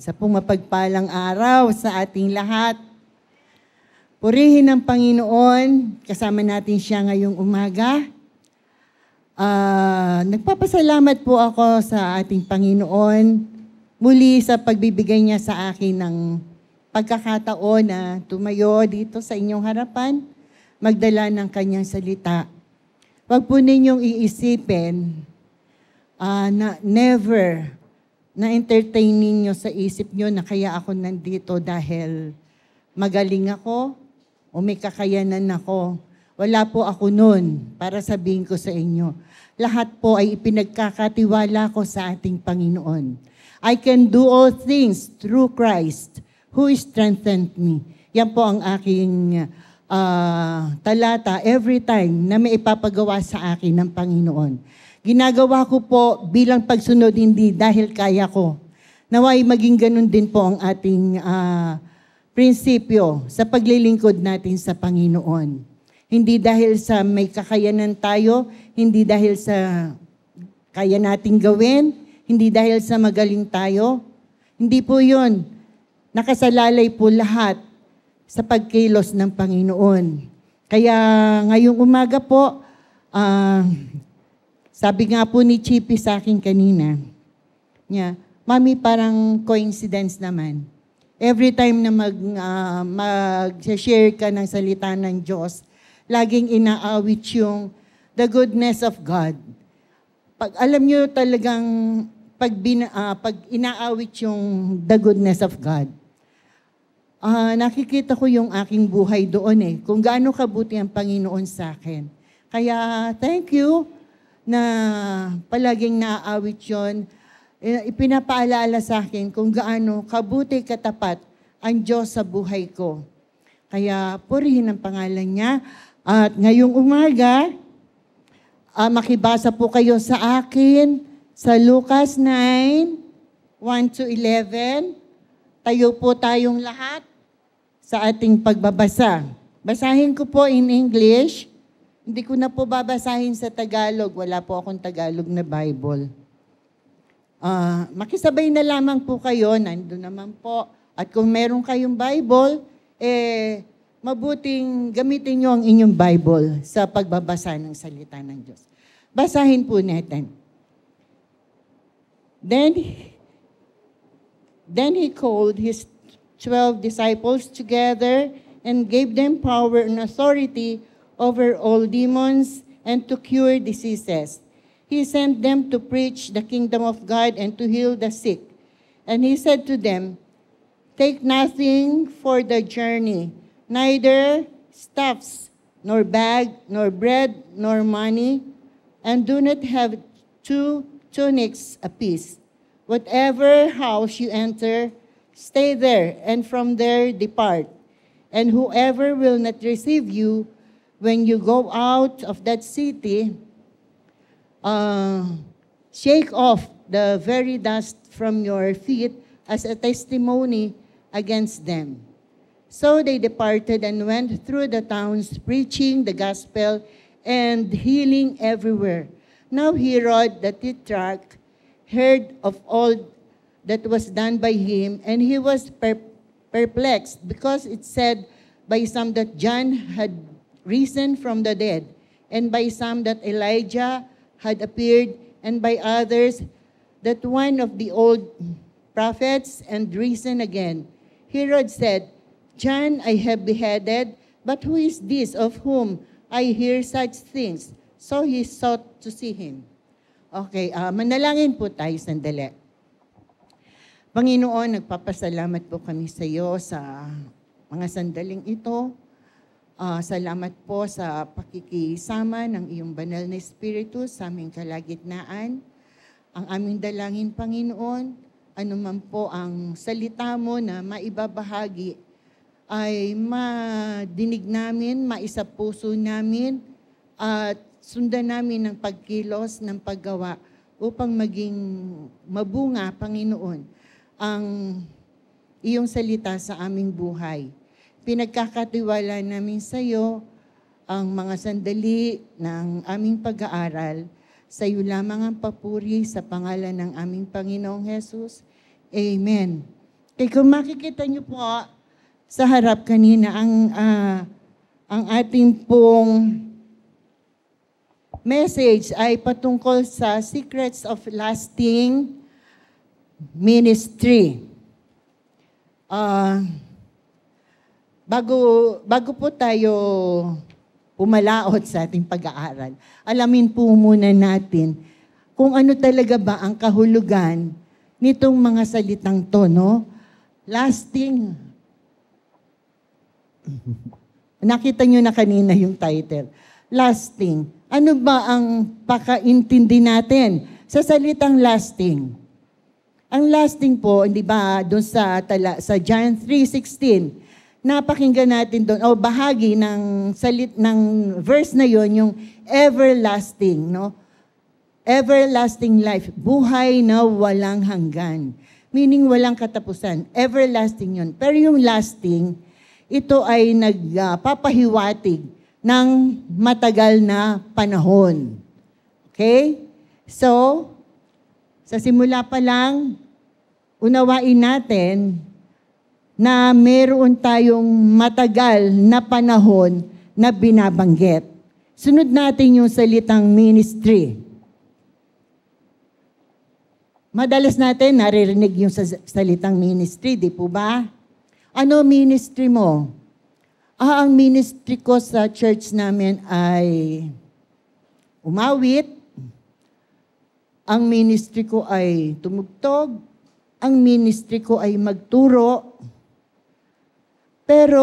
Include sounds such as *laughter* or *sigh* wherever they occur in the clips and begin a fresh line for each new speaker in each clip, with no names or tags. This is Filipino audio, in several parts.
sa pumapagpalang araw sa ating lahat. Purihin ng Panginoon, kasama natin siya ngayong umaga. Uh, nagpapasalamat po ako sa ating Panginoon muli sa pagbibigay niya sa akin ng pagkakataon na tumayo dito sa inyong harapan, magdala ng kanyang salita. Huwag po ninyong iisipin uh, na never na-entertain ninyo sa isip nyo na kaya ako nandito dahil magaling ako, o may kakayanan ako. Wala po ako noon para sabihin ko sa inyo. Lahat po ay ipinagkakatiwala ko sa ating Panginoon. I can do all things through Christ who strengthened me. Yan po ang aking uh, talata every time na may ipapagawa sa akin ng Panginoon. Ginagawa ko po bilang pagsunod hindi dahil kaya ko. Naway maging ganun din po ang ating uh, prinsipyo sa paglilingkod natin sa Panginoon. Hindi dahil sa may kakayanan tayo, hindi dahil sa kaya nating gawin, hindi dahil sa magaling tayo. Hindi po yun. Nakasalalay po lahat sa pagkilos ng Panginoon. Kaya ngayong umaga po, uh, sabi nga po ni Chippy sa akin kanina, niya, Mami, parang coincidence naman every time na mag, uh, mag-share ka ng salita ng Diyos, laging inaawit yung the goodness of God. Pag alam nyo talagang pag, bina, uh, pag inaawit yung the goodness of God, uh, nakikita ko yung aking buhay doon eh, kung gaano kabuti ang Panginoon sa akin. Kaya thank you na palaging naaawit yon eh, ipinapaalala sa akin kung gaano kabuti katapat ang Diyos sa buhay ko. Kaya purihin ang pangalan niya. At ngayong umaga, uh, makibasa po kayo sa akin sa Lucas 9, 1 to 11. Tayo po tayong lahat sa ating pagbabasa. Basahin ko po in English. Hindi ko na po babasahin sa Tagalog. Wala po akong Tagalog na Bible. Uh, makisabay na lamang po kayo, nandun naman po. At kung meron kayong Bible, eh, mabuting gamitin nyo ang inyong Bible sa pagbabasa ng salita ng Diyos. Basahin po natin. Then, then he called his twelve disciples together and gave them power and authority over all demons and to cure diseases. He sent them to preach the kingdom of God and to heal the sick. And he said to them, Take nothing for the journey, neither stuffs, nor bag, nor bread, nor money, and do not have two tunics apiece. Whatever house you enter, stay there, and from there depart. And whoever will not receive you when you go out of that city, uh, shake off the very dust from your feet as a testimony against them. So they departed and went through the towns, preaching the gospel and healing everywhere. Now Herod the Tetrarch heard of all that was done by him, and he was per perplexed because it said by some that John had risen from the dead, and by some that Elijah had appeared, and by others that one of the old prophets and risen again. Herod said, John I have beheaded, but who is this of whom I hear such things? So he sought to see him. Okay, uh, manalangin po tayo sandali. Panginoon, nagpapasalamat po kami sa iyo sa mga sandaling ito. Uh, salamat po sa pakikisama ng iyong banal na Espiritu sa aming kalagitnaan. Ang aming dalangin, Panginoon, anuman po ang salita mo na maibabahagi ay madinig namin, maisapuso namin, at sundan namin ang pagkilos ng paggawa upang maging mabunga, Panginoon, ang iyong salita sa aming buhay. Pinagkakatiwala namin sa iyo ang mga sandali ng aming pag-aaral. Sa iyo lamang ang papuri sa pangalan ng aming Panginoong Hesus. Amen. Okay, kung makikita niyo po sa harap kanina ang ah, ang ating pong message ay patungkol sa secrets of lasting ministry. Ah, bago bago po tayo pumalaot sa ating pag-aaral, alamin po muna natin kung ano talaga ba ang kahulugan nitong mga salitang to, no? Lasting. *laughs* Nakita nyo na kanina yung title. Lasting. Ano ba ang pakaintindi natin sa salitang lasting? Ang lasting po, hindi ba, doon sa, tala, sa John 3.16, napakinggan natin doon, o bahagi ng, salit, ng verse na yon yung everlasting, no? Everlasting life, buhay na walang hanggan. Meaning walang katapusan. Everlasting yon. Pero yung lasting, ito ay nagpapahiwatig ng matagal na panahon. Okay? So, sa simula pa lang, unawain natin na meron tayong matagal na panahon na binabanggit. Sunod natin yung salitang ministry. Madalas natin naririnig yung salitang ministry, di po ba? Ano ministry mo? Ah, ang ministry ko sa church namin ay umawit. Ang ministry ko ay tumugtog. Ang ministry ko ay magturo. Pero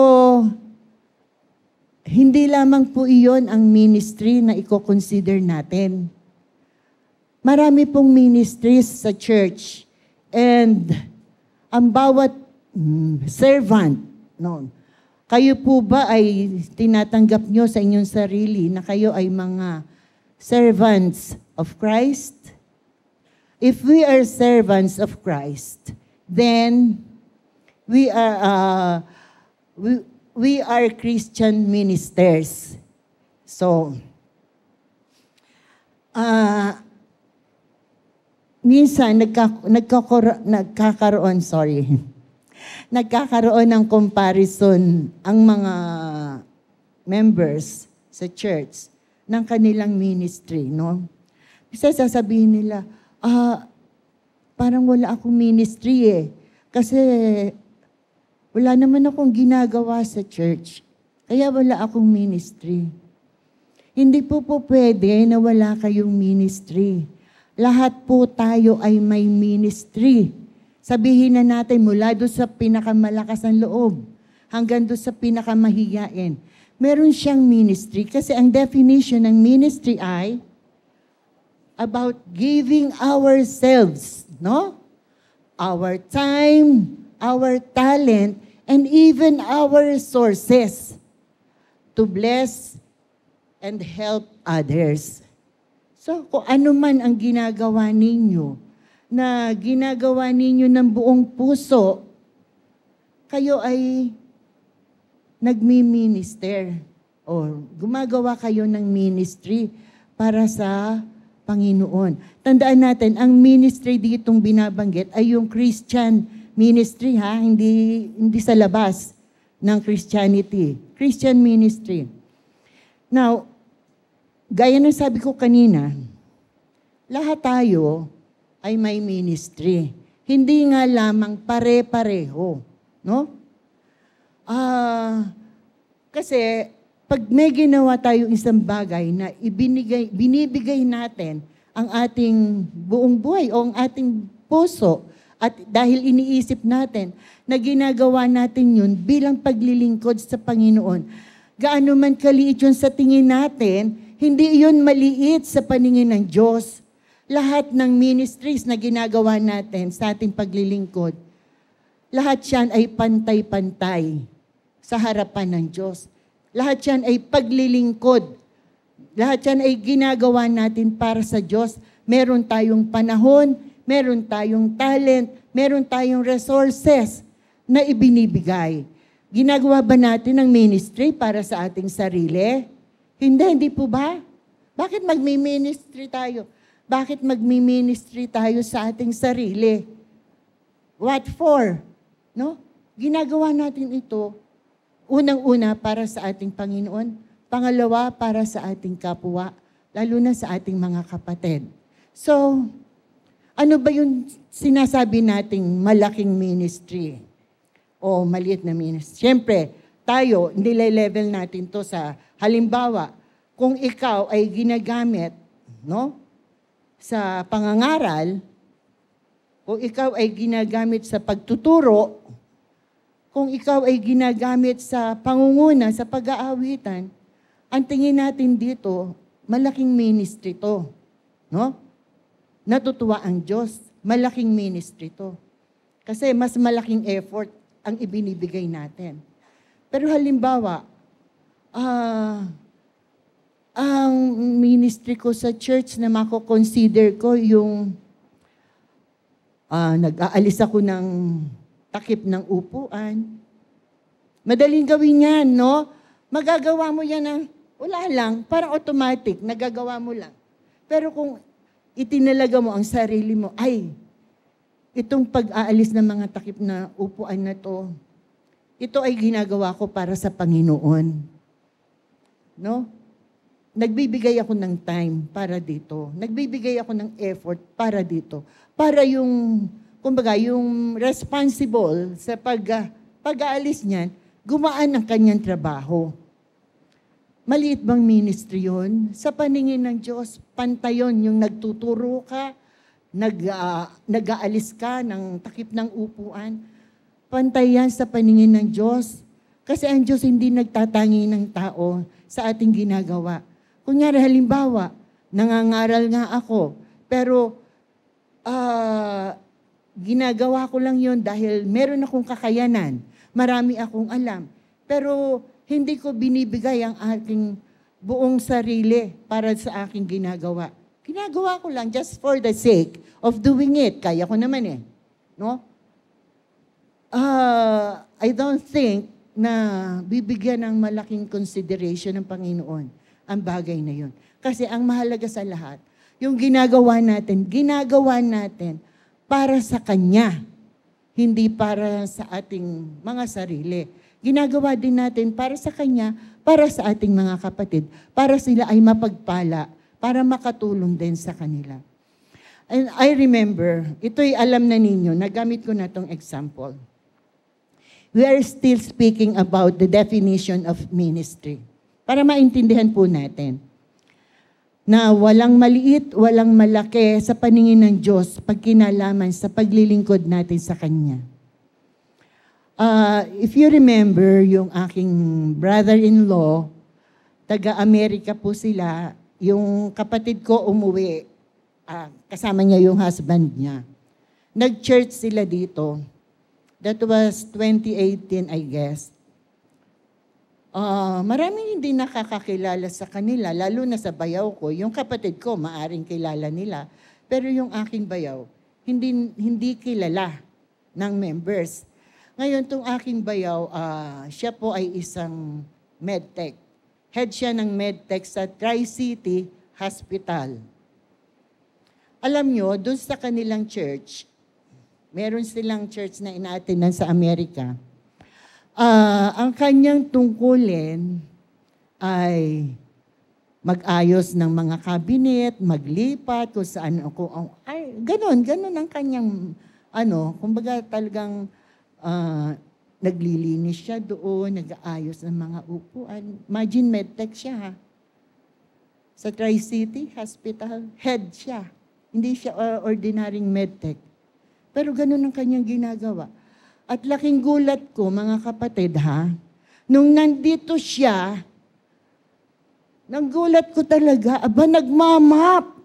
hindi lamang po iyon ang ministry na i-consider natin. Marami pong ministries sa church and ang bawat mm, servant, no, kayo po ba ay tinatanggap nyo sa inyong sarili na kayo ay mga servants of Christ? If we are servants of Christ, then we are uh, we, we are Christian ministers. So, uh, minsan nagka, nagkakaroon, sorry, *laughs* nagkakaroon ng comparison ang mga members sa church ng kanilang ministry, no? Kasi sasabihin nila, ah, parang wala akong ministry eh. Kasi wala naman akong ginagawa sa church. Kaya wala akong ministry. Hindi po po pwede na wala kayong ministry. Lahat po tayo ay may ministry. Sabihin na natin mula doon sa pinakamalakas ng loob hanggang doon sa pinakamahiyain. Meron siyang ministry kasi ang definition ng ministry ay about giving ourselves, no? Our time, our talent, and even our resources to bless and help others. So, kung ano man ang ginagawa ninyo, na ginagawa ninyo ng buong puso, kayo ay nagmi-minister o gumagawa kayo ng ministry para sa Panginoon. Tandaan natin, ang ministry ditong binabanggit ay yung Christian ministry ha, hindi hindi sa labas ng Christianity. Christian ministry. Now, gaya ng sabi ko kanina, lahat tayo ay may ministry. Hindi nga lamang pare-pareho, no? Ah, uh, kasi pag may ginawa tayo isang bagay na ibinigay, binibigay natin ang ating buong buhay o ang ating puso, at dahil iniisip natin na ginagawa natin yun bilang paglilingkod sa Panginoon, gaano man kaliit yun sa tingin natin, hindi yun maliit sa paningin ng Diyos. Lahat ng ministries na ginagawa natin sa ating paglilingkod, lahat yan ay pantay-pantay sa harapan ng Diyos. Lahat yan ay paglilingkod. Lahat yan ay ginagawa natin para sa Diyos. Meron tayong panahon, meron tayong talent, meron tayong resources na ibinibigay. Ginagawa ba natin ang ministry para sa ating sarili? Hindi, hindi po ba? Bakit magmi-ministry tayo? Bakit magmi-ministry tayo sa ating sarili? What for? No? Ginagawa natin ito unang-una para sa ating Panginoon, pangalawa para sa ating kapwa, lalo na sa ating mga kapatid. So, ano ba yung sinasabi nating malaking ministry o maliit na ministry? Siyempre, tayo, nile-level natin to sa halimbawa, kung ikaw ay ginagamit no, sa pangangaral, kung ikaw ay ginagamit sa pagtuturo, kung ikaw ay ginagamit sa pangunguna, sa pag-aawitan, ang tingin natin dito, malaking ministry to. No? Natutuwa ang Diyos. Malaking ministry to. Kasi mas malaking effort ang ibinibigay natin. Pero halimbawa, ah, uh, ang ministry ko sa church na mako-consider ko yung uh, nag-aalis ako ng takip ng upuan. Madaling gawin yan, no? Magagawa mo yan ng, wala lang, parang automatic, nagagawa mo lang. Pero kung itinalaga mo ang sarili mo, ay, itong pag-aalis ng mga takip na upuan na to, ito ay ginagawa ko para sa Panginoon. No? Nagbibigay ako ng time para dito. Nagbibigay ako ng effort para dito. Para yung kumbaga, yung responsible sa pag, pag-aalis niyan, gumaan ang kanyang trabaho. Maliit bang ministry yun? Sa paningin ng Diyos, pantayon yung nagtuturo ka, nag, uh, nag-aalis ka ng takip ng upuan. Pantay yan sa paningin ng Diyos. Kasi ang Diyos hindi nagtatangi ng tao sa ating ginagawa. Kunyari, halimbawa, nangangaral nga ako, pero uh, ginagawa ko lang yon dahil meron akong kakayanan. Marami akong alam. Pero hindi ko binibigay ang aking buong sarili para sa aking ginagawa. Ginagawa ko lang just for the sake of doing it. Kaya ko naman eh. No? Uh, I don't think na bibigyan ng malaking consideration ng Panginoon ang bagay na yun. Kasi ang mahalaga sa lahat, yung ginagawa natin, ginagawa natin para sa Kanya, hindi para sa ating mga sarili. Ginagawa din natin para sa Kanya, para sa ating mga kapatid, para sila ay mapagpala, para makatulong din sa kanila. And I remember, ito'y alam na ninyo, nagamit ko na itong example. We are still speaking about the definition of ministry. Para maintindihan po natin na walang maliit, walang malaki sa paningin ng Diyos pag kinalaman sa paglilingkod natin sa Kanya. Uh, if you remember, yung aking brother-in-law, taga-Amerika po sila, yung kapatid ko umuwi, uh, kasama niya yung husband niya. Nag-church sila dito. That was 2018, I guess uh, maraming hindi nakakakilala sa kanila, lalo na sa bayaw ko. Yung kapatid ko, maaring kilala nila. Pero yung aking bayaw, hindi, hindi kilala ng members. Ngayon, itong aking bayaw, uh, siya po ay isang medtech. Head siya ng medtech sa Tri-City Hospital. Alam nyo, doon sa kanilang church, meron silang church na ina sa Amerika, Uh, ang kanyang tungkulin ay mag-ayos ng mga kabinet, maglipat, kung saan, kung, ay, ganun, ganun ang kanyang, ano, kumbaga talagang uh, naglilinis siya doon, nag-aayos ng mga upuan. Imagine medtech siya, ha? Sa Tri-City Hospital, head siya. Hindi siya uh, ordinaryong medtech. Pero ganun ang kanyang ginagawa. At laking gulat ko, mga kapatid ha, nung nandito siya, nang gulat ko talaga, aba nagmamap.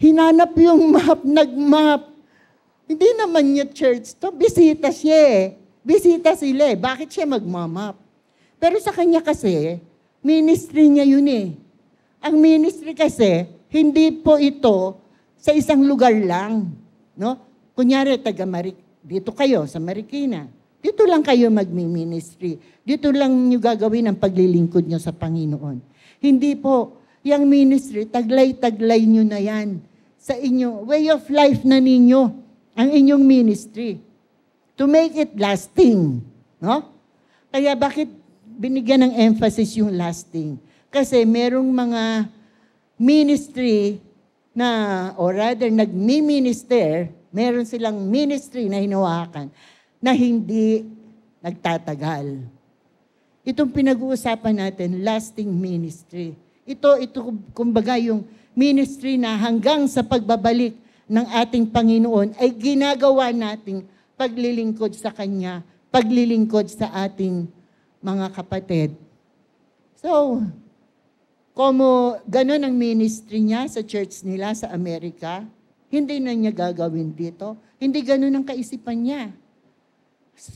Hinanap yung map, nagmap. Hindi naman niya church to, bisita siya eh. Bisita sila eh. Bakit siya magmamap? Pero sa kanya kasi, ministry niya yun eh. Ang ministry kasi, hindi po ito sa isang lugar lang. No? Kunyari, taga Marik dito kayo sa Marikina. Dito lang kayo magmi-ministry. Dito lang nyo gagawin ang paglilingkod nyo sa Panginoon. Hindi po, yung ministry, taglay-taglay nyo na yan sa inyo. Way of life na ninyo, ang inyong ministry. to make it lasting. No? Kaya bakit binigyan ng emphasis yung lasting? Kasi merong mga ministry na, or rather, nagmi-minister, meron silang ministry na hinawakan na hindi nagtatagal. Itong pinag-uusapan natin, lasting ministry. Ito, ito kumbaga yung ministry na hanggang sa pagbabalik ng ating Panginoon ay ginagawa nating paglilingkod sa Kanya, paglilingkod sa ating mga kapatid. So, como ganun ang ministry niya sa church nila sa Amerika, hindi na niya gagawin dito. Hindi ganun ang kaisipan niya.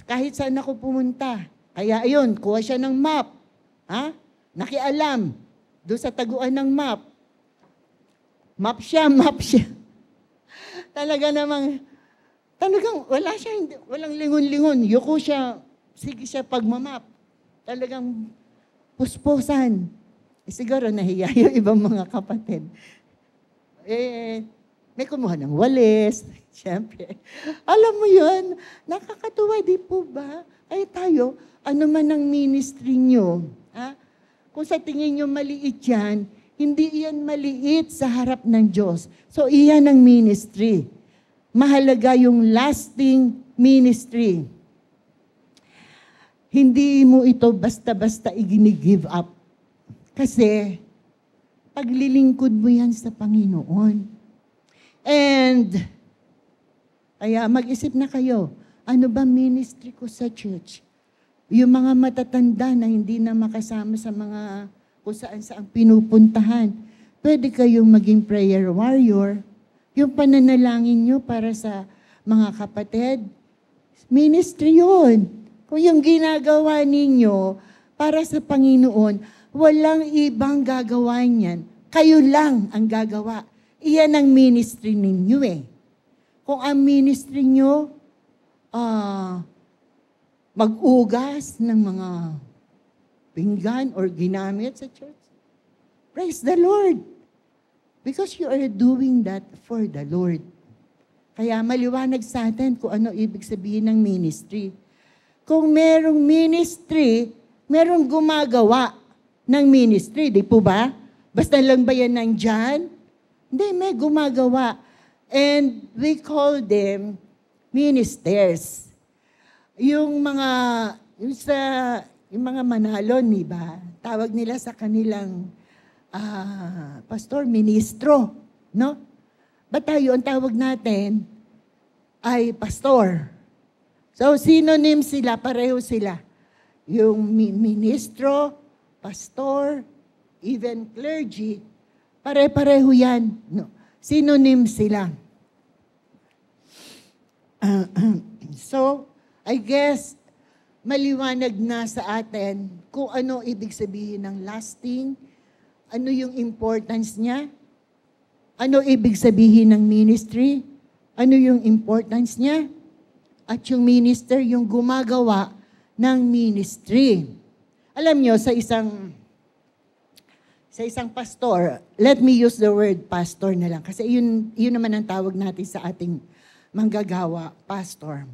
Kahit saan ako pumunta. Kaya ayun, kuha siya ng map. Ha? Nakialam. Doon sa taguan ng map. Map siya, *laughs* map siya. Talaga namang, talagang wala siya, hindi, walang lingon-lingon. Yuko siya, sige siya pagmamap. Talagang puspusan. Eh, siguro nahiya *laughs* yung ibang mga kapatid. Eh, may kumuha ng walis, *laughs* siyempre. Alam mo yun, nakakatuwa, di po ba? Ay tayo, ano man ang ministry nyo, ha? kung sa tingin nyo maliit yan, hindi iyan maliit sa harap ng Diyos. So iyan ang ministry. Mahalaga yung lasting ministry. Hindi mo ito basta-basta i-give up. Kasi paglilingkod mo yan sa Panginoon. And kaya mag-isip na kayo, ano ba ministry ko sa church? Yung mga matatanda na hindi na makasama sa mga kung saan saan pinupuntahan. Pwede kayong maging prayer warrior. Yung pananalangin nyo para sa mga kapatid, ministry yun. Kung yung ginagawa ninyo para sa Panginoon, walang ibang gagawa niyan. Kayo lang ang gagawa. Iyan ang ministry ninyo eh. Kung ang ministry nyo, uh, mag-ugas ng mga pinggan or ginamit sa church. Praise the Lord. Because you are doing that for the Lord. Kaya maliwanag sa atin kung ano ibig sabihin ng ministry. Kung merong ministry, merong gumagawa ng ministry, di po ba? Basta lang ba yan nandyan? Hindi, may gumagawa. And we call them ministers. Yung mga, yung sa yung mga manalon, di ba? Tawag nila sa kanilang uh, pastor, ministro, no? Ba't tayo, ang tawag natin ay pastor. So, synonym sila, pareho sila. Yung ministro, pastor, even clergy, pare-pareho yan. No? Synonym sila. Uh, *clears throat* so, I guess maliwanag na sa atin kung ano ibig sabihin ng lasting, ano yung importance niya, ano ibig sabihin ng ministry, ano yung importance niya, at yung minister yung gumagawa ng ministry. Alam nyo, sa isang sa isang pastor, let me use the word pastor na lang kasi yun, yun naman ang tawag natin sa ating manggagawa, pastor.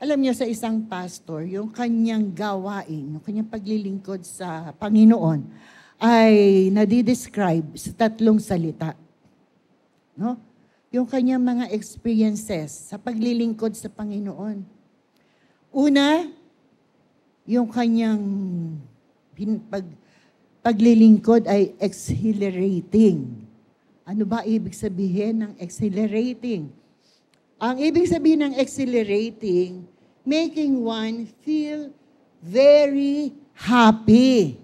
Alam niyo sa isang pastor, yung kanyang gawain, yung kanyang paglilingkod sa Panginoon ay nadidescribe sa tatlong salita. No? Yung kanyang mga experiences sa paglilingkod sa Panginoon. Una, yung kanyang pag, paglilingkod ay exhilarating. Ano ba ibig sabihin ng exhilarating? Ang ibig sabihin ng exhilarating, making one feel very happy.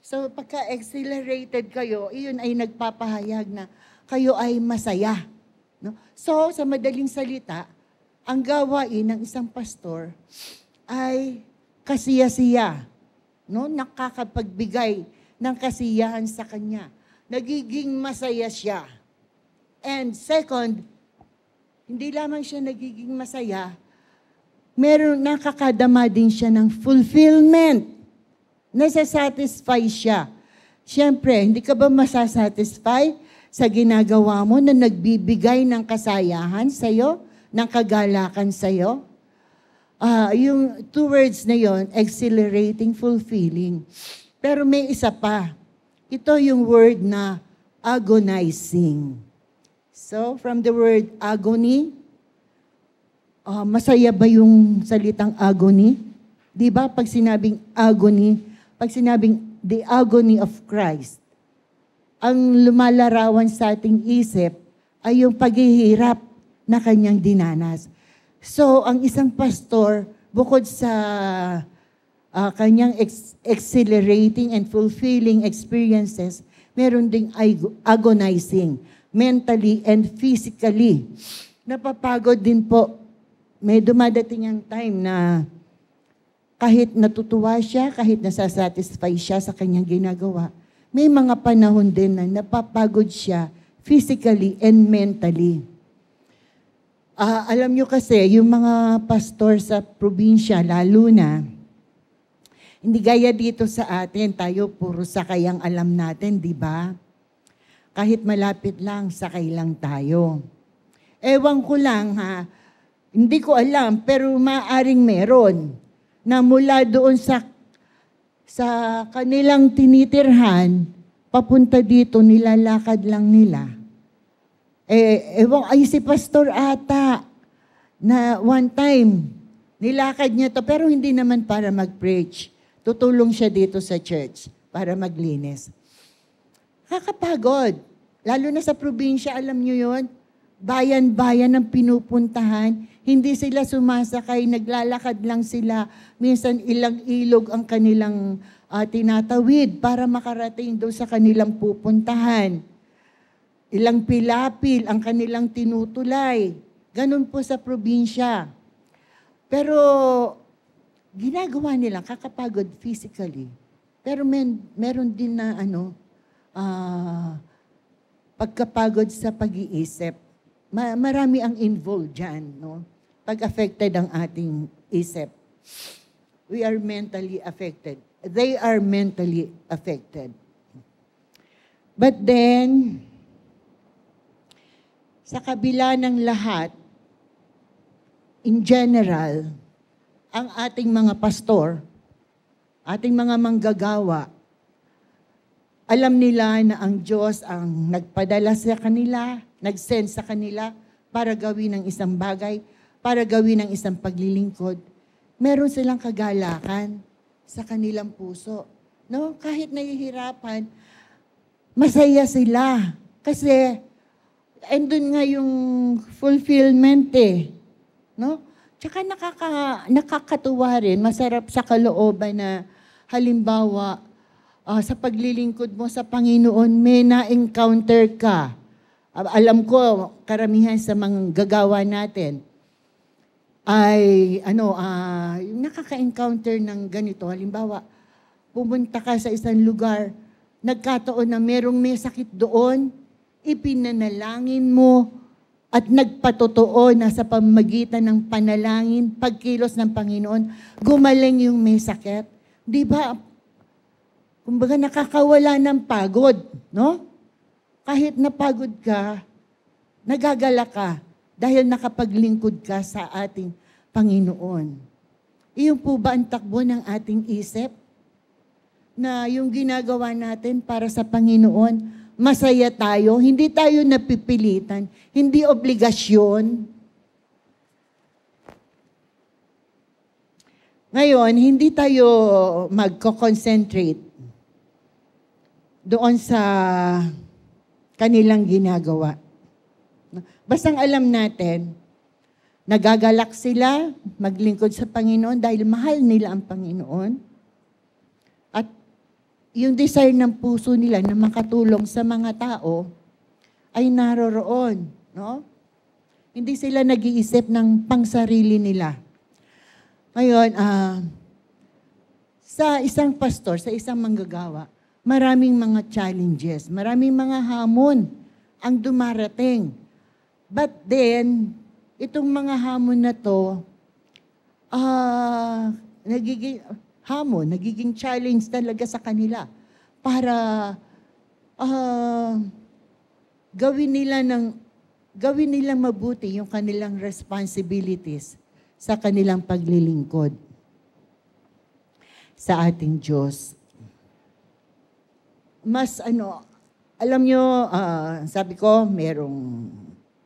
So pagka-exhilarated kayo, iyon ay nagpapahayag na kayo ay masaya. No? So sa madaling salita, ang gawain ng isang pastor ay kasiya-siya. No? Nakakapagbigay ng kasiyahan sa kanya. Nagiging masaya siya. And second, hindi lamang siya nagiging masaya, meron nakakadama din siya ng fulfillment. Nasa-satisfy siya. Siyempre, hindi ka ba masasatisfy sa ginagawa mo na nagbibigay ng kasayahan sa iyo, ng kagalakan sa iyo? Ah, yung two words na yon, exhilarating, fulfilling. Pero may isa pa. Ito yung word na agonizing. So, from the word agony, uh, masaya ba yung salitang agony? Di ba pag sinabing agony, pag sinabing the agony of Christ, ang lumalarawan sa ating isip ay yung paghihirap na kanyang dinanas. So, ang isang pastor, bukod sa uh, kanyang ex- exhilarating and fulfilling experiences, meron ding agonizing, mentally and physically. Napapagod din po. May dumadating ang time na kahit natutuwa siya, kahit nasasatisfy siya sa kanyang ginagawa, may mga panahon din na napapagod siya physically and mentally. Uh, alam nyo kasi, yung mga pastor sa probinsya, lalo na, hindi gaya dito sa atin, tayo puro sakay ang alam natin, di ba? Kahit malapit lang, sakay lang tayo. Ewan ko lang ha, hindi ko alam, pero maaring meron na mula doon sa sa kanilang tinitirhan, papunta dito, nilalakad lang nila eh, ewan, ay si pastor ata na one time, nilakad niya to, pero hindi naman para mag-preach. Tutulong siya dito sa church para maglinis. Kakapagod. Lalo na sa probinsya, alam niyo yon bayan-bayan ang pinupuntahan. Hindi sila sumasakay, naglalakad lang sila. Minsan ilang ilog ang kanilang uh, tinatawid para makarating doon sa kanilang pupuntahan. Ilang pilapil ang kanilang tinutulay. Ganun po sa probinsya. Pero ginagawa nila kakapagod physically. Pero men, meron din na ano, uh, pagkapagod sa pag-iisip. Ma- marami ang involved dyan, no? Pag affected ang ating isip. We are mentally affected. They are mentally affected. But then, sa kabila ng lahat, in general, ang ating mga pastor, ating mga manggagawa, alam nila na ang Diyos ang nagpadala sa kanila, nag-send sa kanila para gawin ng isang bagay, para gawin ng isang paglilingkod. Meron silang kagalakan sa kanilang puso. No? Kahit nahihirapan, masaya sila. Kasi andun nga yung fulfillment eh. No? Tsaka nakaka, nakakatuwa rin, masarap sa kalooban na halimbawa, uh, sa paglilingkod mo sa Panginoon, may na-encounter ka. Uh, alam ko, karamihan sa mga gagawa natin, ay ano, uh, nakaka-encounter ng ganito. Halimbawa, pumunta ka sa isang lugar, nagkataon na merong may sakit doon, ipinanalangin mo at nagpatotoo na sa pamagitan ng panalangin, pagkilos ng Panginoon, gumaling yung may sakit. Di ba? Kumbaga nakakawala ng pagod, no? Kahit napagod ka, nagagala ka dahil nakapaglingkod ka sa ating Panginoon. Iyon po ba ang takbo ng ating isip? Na yung ginagawa natin para sa Panginoon, masaya tayo, hindi tayo napipilitan, hindi obligasyon. Ngayon, hindi tayo magko-concentrate doon sa kanilang ginagawa. Bastang alam natin, nagagalak sila maglingkod sa Panginoon dahil mahal nila ang Panginoon yung desire ng puso nila na makatulong sa mga tao ay naroroon, no? Hindi sila nag-iisip ng pangsarili nila. Ngayon, uh, sa isang pastor, sa isang manggagawa, maraming mga challenges, maraming mga hamon ang dumarating. But then, itong mga hamon na to, uh, nagiging, hamon, nagiging challenge talaga sa kanila para uh, gawin nila ng gawin nila mabuti yung kanilang responsibilities sa kanilang paglilingkod sa ating Diyos. Mas ano, alam nyo, uh, sabi ko, merong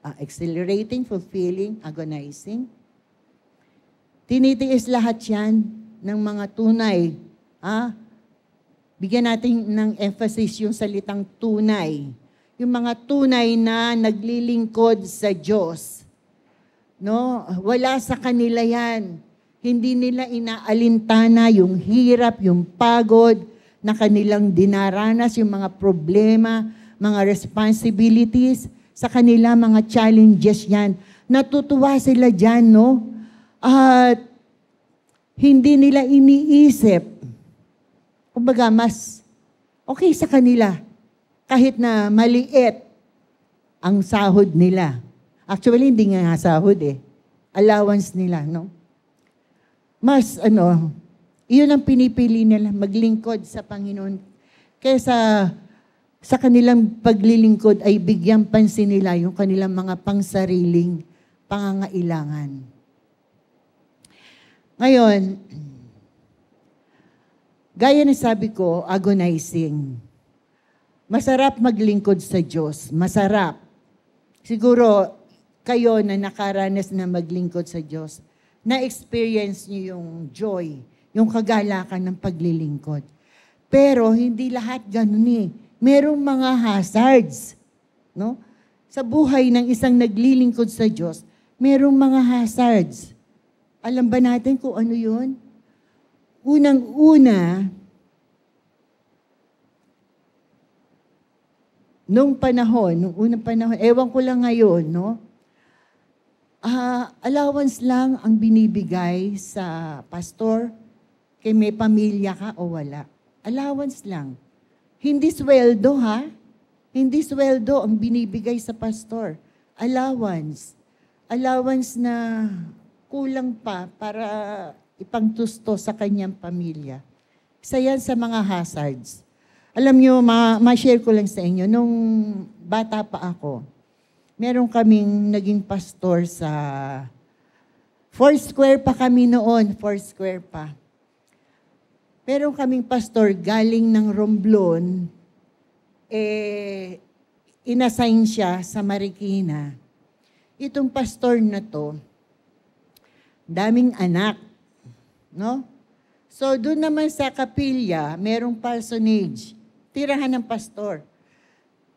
uh, accelerating, fulfilling, agonizing. Tinitiis lahat yan ng mga tunay. Ah, bigyan natin ng emphasis yung salitang tunay. Yung mga tunay na naglilingkod sa Diyos. No? Wala sa kanila yan. Hindi nila inaalintana yung hirap, yung pagod na kanilang dinaranas, yung mga problema, mga responsibilities, sa kanila mga challenges yan. Natutuwa sila dyan, no? At hindi nila iniisip. Kumbaga, mas okay sa kanila. Kahit na maliit ang sahod nila. Actually, hindi nga sahod eh. Allowance nila, no? Mas, ano, iyon ang pinipili nila, maglingkod sa Panginoon. Kaysa sa kanilang paglilingkod ay bigyan pansin nila yung kanilang mga pangsariling pangangailangan. Ngayon, gaya na sabi ko, agonizing. Masarap maglingkod sa Diyos. Masarap. Siguro, kayo na nakaranas na maglingkod sa Diyos, na-experience niyo yung joy, yung kagalakan ng paglilingkod. Pero hindi lahat ganun eh. Merong mga hazards. No? Sa buhay ng isang naglilingkod sa Diyos, merong mga hazards. Alam ba natin kung ano yun? Unang-una, nung panahon, nung unang panahon, ewan ko lang ngayon, no? uh, allowance lang ang binibigay sa pastor kay may pamilya ka o wala. Allowance lang. Hindi sweldo ha. Hindi sweldo ang binibigay sa pastor. Allowance. Allowance na kulang pa para ipangtusto sa kanyang pamilya. Isa yan sa mga hazards. Alam nyo, ma- ma-share ko lang sa inyo, nung bata pa ako, meron kaming naging pastor sa Four Square pa kami noon, Four Square pa. Meron kaming pastor galing ng Romblon, eh, inassign siya sa Marikina. Itong pastor na to, daming anak, no? So, doon naman sa kapilya, merong parsonage, tirahan ng pastor.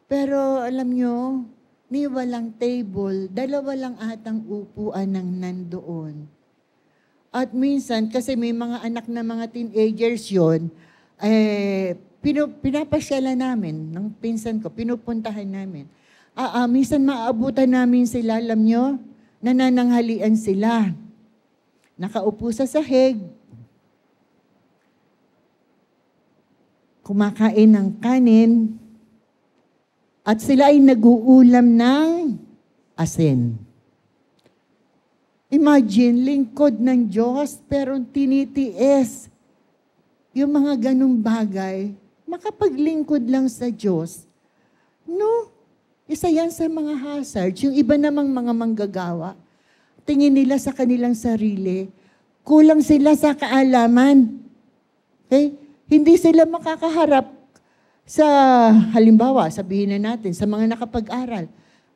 Pero alam nyo, ni walang table, dalawa lang atang upuan ng nandoon. At minsan, kasi may mga anak na mga teenagers yon eh, pinu, pinapasyalan namin ng pinsan ko, pinupuntahan namin. Ah, ah, minsan maabutan namin sila, alam nyo, nanananghalian sila. Nakaupo sa sahig, kumakain ng kanin, at sila ay nag-uulam ng asin. Imagine, lingkod ng Diyos, pero tinitiis. Yung mga ganong bagay, makapaglingkod lang sa Diyos. No, isa yan sa mga hazards. Yung iba namang mga manggagawa, tingin nila sa kanilang sarili, kulang sila sa kaalaman. Okay? Hindi sila makakaharap sa halimbawa, sabihin na natin, sa mga nakapag-aral.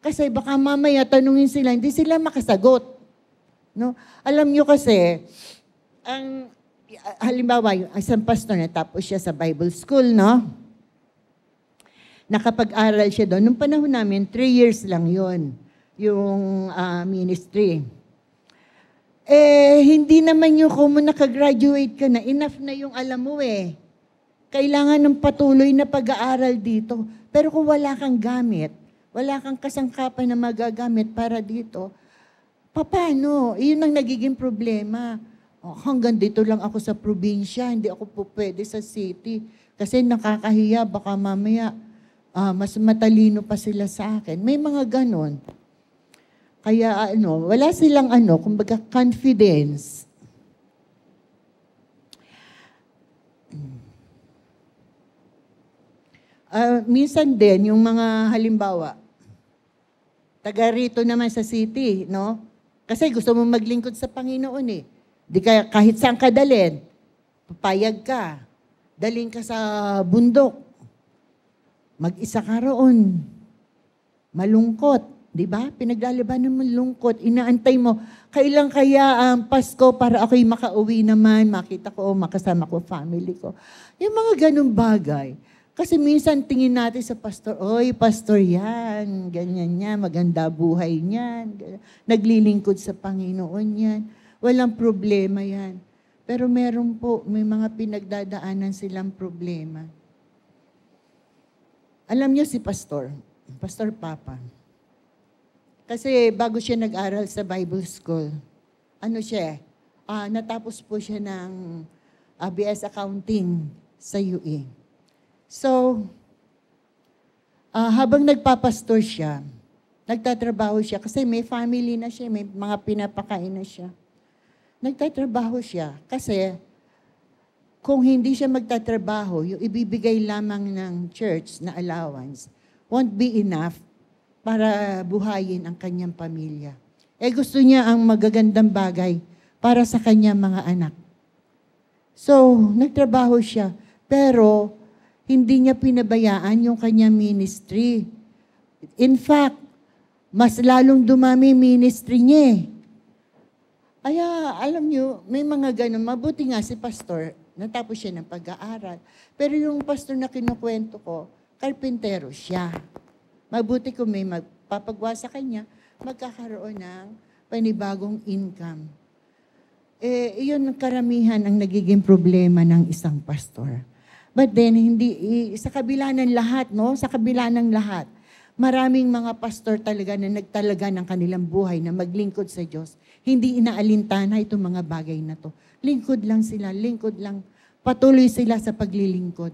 Kasi baka mamaya tanungin sila, hindi sila makasagot. No? Alam nyo kasi, ang halimbawa, yung isang pastor na tapos siya sa Bible school, no? Nakapag-aral siya doon. Nung panahon namin, three years lang yon yung uh, ministry. Eh, hindi naman yung kung nakagraduate ka na, enough na yung alam mo eh. Kailangan ng patuloy na pag-aaral dito. Pero kung wala kang gamit, wala kang kasangkapan na magagamit para dito, paano? Iyon ang nagiging problema. Oh, hanggang dito lang ako sa probinsya, hindi ako po pwede sa city. Kasi nakakahiya, baka mamaya uh, mas matalino pa sila sa akin. May mga ganon. Kaya ano, wala silang ano, kumbaga confidence Uh, minsan din, yung mga halimbawa, taga rito naman sa city, no? Kasi gusto mo maglingkod sa Panginoon eh. Di kaya kahit saan ka dalhin, papayag ka. Daling ka sa bundok. Mag-isa ka roon. Malungkot. Di ba? Pinaglalabanan mo lungkot. Inaantay mo, kailan kaya ang Pasko para ako'y makauwi naman, makita ko, makasama ko family ko. Yung mga ganong bagay. Kasi minsan tingin natin sa pastor, oy, pastor yan, ganyan niya, maganda buhay niyan, naglilingkod sa Panginoon yan. Walang problema yan. Pero meron po, may mga pinagdadaanan silang problema. Alam niyo si pastor, Pastor Papa, kasi bago siya nag-aral sa Bible School, ano siya, uh, natapos po siya ng ABS Accounting sa UE. So, uh, habang nagpapastor siya, nagtatrabaho siya kasi may family na siya, may mga pinapakain na siya. Nagtatrabaho siya kasi kung hindi siya magtatrabaho, yung ibibigay lamang ng church na allowance won't be enough para buhayin ang kanyang pamilya. Eh gusto niya ang magagandang bagay para sa kanyang mga anak. So, nagtrabaho siya. Pero, hindi niya pinabayaan yung kanyang ministry. In fact, mas lalong dumami ministry niya eh. Kaya, alam niyo, may mga ganun. Mabuti nga si pastor, natapos siya ng pag-aaral. Pero yung pastor na kinukwento ko, karpintero siya. Mabuti kung may magpapagawa sa kanya, magkakaroon ng panibagong income. Eh, iyon ang karamihan ang nagiging problema ng isang pastor. But then, hindi, sa kabila ng lahat, no? Sa kabila ng lahat, maraming mga pastor talaga na nagtalaga ng kanilang buhay na maglingkod sa Diyos. Hindi inaalintana itong mga bagay na to. Lingkod lang sila, lingkod lang. Patuloy sila sa paglilingkod.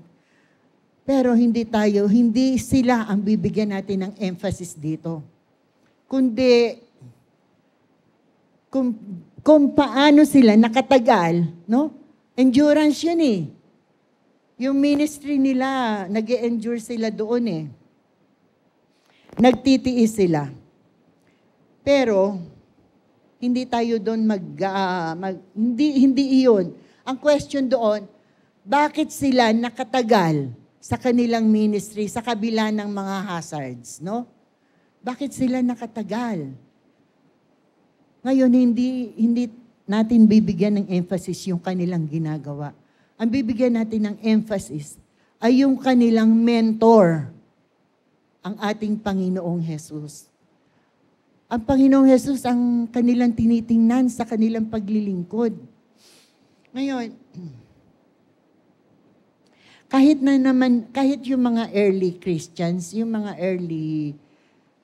Pero hindi tayo, hindi sila ang bibigyan natin ng emphasis dito. Kundi, kung, kung paano sila nakatagal, no? Endurance yun eh. Yung ministry nila, nag endure sila doon eh. Nagtitiis sila. Pero, hindi tayo doon mag, uh, mag hindi, hindi iyon. Ang question doon, bakit sila nakatagal sa kanilang ministry sa kabila ng mga hazards, no? Bakit sila nakatagal? Ngayon, hindi, hindi natin bibigyan ng emphasis yung kanilang ginagawa ang bibigyan natin ng emphasis ay yung kanilang mentor, ang ating Panginoong Jesus. Ang Panginoong Jesus ang kanilang tinitingnan sa kanilang paglilingkod. Ngayon, *clears throat* kahit na naman, kahit yung mga early Christians, yung mga early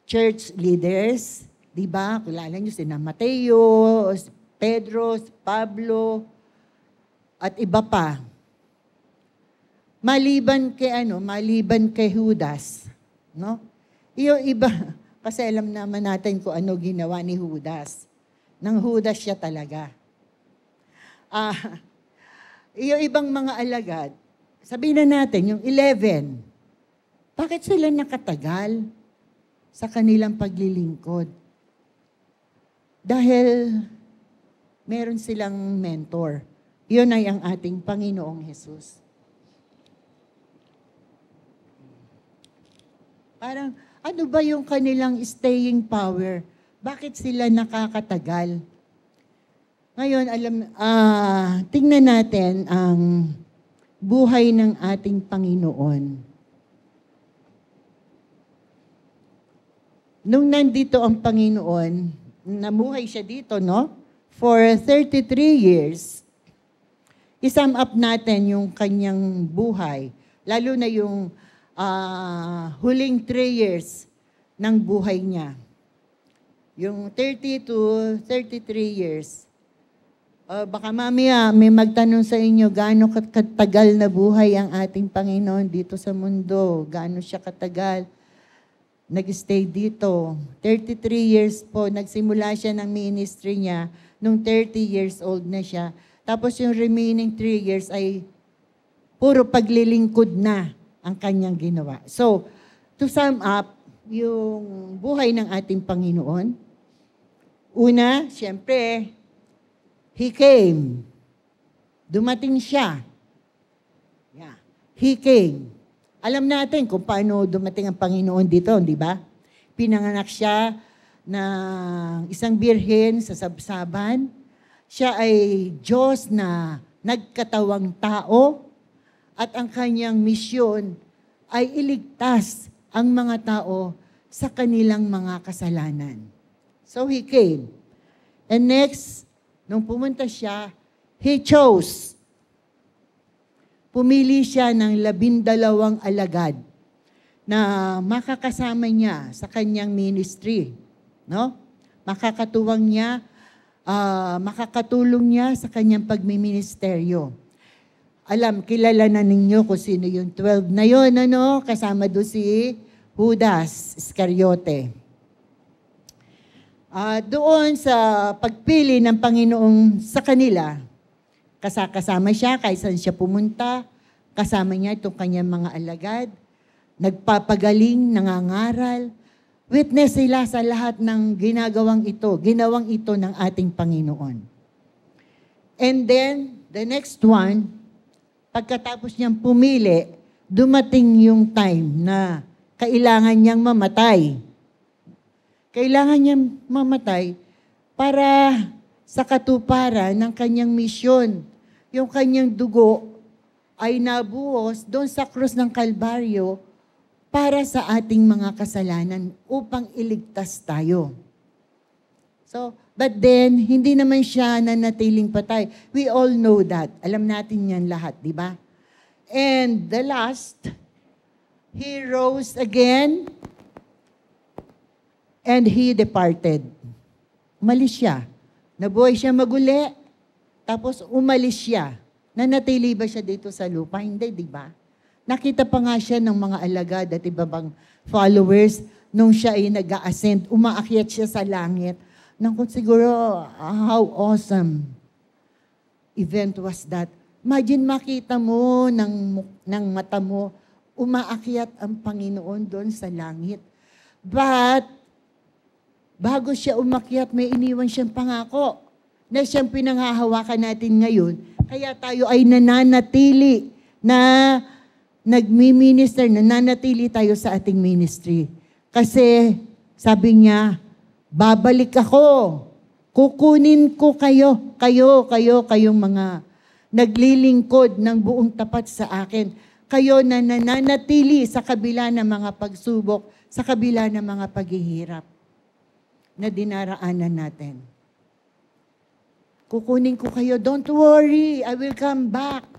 church leaders, di ba? Kilala nyo sina Mateo, Pedro, Pablo, at iba pa. Maliban kay ano, maliban kay Judas, no? Iyo iba, *laughs* kasi alam naman natin kung ano ginawa ni Judas. Nang Judas siya talaga. Ah, *laughs* iyo ibang mga alagad, sabihin na natin, yung 11, bakit sila nakatagal sa kanilang paglilingkod? Dahil meron silang mentor. Iyon ay ang ating Panginoong Hesus. Parang, ano ba yung kanilang staying power? Bakit sila nakakatagal? Ngayon, alam, uh, tingnan natin ang buhay ng ating Panginoon. Nung nandito ang Panginoon, namuhay siya dito, no? For 33 years, isum up natin yung kanyang buhay, lalo na yung uh, huling three years ng buhay niya. Yung 30 to 33 years. Uh, baka mamaya may magtanong sa inyo, gaano katagal na buhay ang ating Panginoon dito sa mundo? Gaano siya katagal? Nag-stay dito. 33 years po, nagsimula siya ng ministry niya. Nung 30 years old na siya, tapos yung remaining three years ay puro paglilingkod na ang kanyang ginawa. So, to sum up, yung buhay ng ating Panginoon, Una, siyempre, He came. Dumating siya. Yeah. He came. Alam natin kung paano dumating ang Panginoon dito, di ba? Pinanganak siya ng isang birhen sa sabsaban. Siya ay Diyos na nagkatawang tao at ang kanyang misyon ay iligtas ang mga tao sa kanilang mga kasalanan. So he came. And next, nung pumunta siya, he chose. Pumili siya ng labindalawang alagad na makakasama niya sa kanyang ministry. No? Makakatuwang niya, uh, makakatulong niya sa kanyang pagmiministeryo alam, kilala na ninyo kung sino yung 12 na yon ano? Kasama do si Judas Iscariote. Uh, doon sa pagpili ng Panginoong sa kanila, kasakasama siya saan siya pumunta, kasama niya itong kanyang mga alagad, nagpapagaling, nangangaral, witness sila sa lahat ng ginagawang ito, ginawang ito ng ating Panginoon. And then, the next one, pagkatapos niyang pumili, dumating yung time na kailangan niyang mamatay. Kailangan niyang mamatay para sa katuparan ng kanyang misyon. Yung kanyang dugo ay nabuhos doon sa krus ng Kalbaryo para sa ating mga kasalanan upang iligtas tayo. So, But then, hindi naman siya nanatiling patay. We all know that. Alam natin yan lahat, di ba? And the last, he rose again and he departed. Umalis siya. Nabuhay siya maguli, tapos umalis siya. Nanatili ba siya dito sa lupa? Hindi, di ba? Nakita pa nga siya ng mga alagad at iba bang followers nung siya ay nag-ascend, umaakyat siya sa langit Naku, siguro, how awesome event was that. Imagine makita mo ng, ng mata mo, umaakyat ang Panginoon doon sa langit. But, bago siya umakyat, may iniwan siyang pangako na siyang pinanghahawakan natin ngayon. Kaya tayo ay nananatili na nagmi-minister, nananatili tayo sa ating ministry. Kasi, sabi niya, babalik ako. Kukunin ko kayo, kayo, kayo, kayong mga naglilingkod ng buong tapat sa akin. Kayo na nananatili sa kabila ng mga pagsubok, sa kabila ng mga paghihirap na dinaraanan natin. Kukunin ko kayo, don't worry, I will come back.